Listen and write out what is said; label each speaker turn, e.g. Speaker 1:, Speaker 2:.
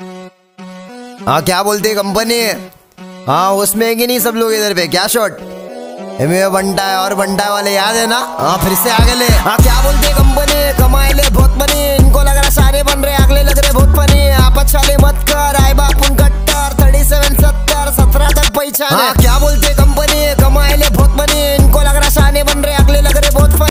Speaker 1: हाँ क्या बोलते कंपनी हाँ उसमें है कि नहीं सब लोग इधर पे? क्या शॉट बंटा है, और बंटा वाले याद है ना? हाँ फिर से आगे ले। हाँ क्या बोलते कंपनी कमाए ले, बहुत बनी। इनको लग रहा सारे बन रहे, अगले लग रहे बहुत बनी। आप अच्छा ले मत कर, आए बाप उन कट्टर थर्टी सेवन सत्तर, सत्रह तक पहचान हाँ क्या बोलते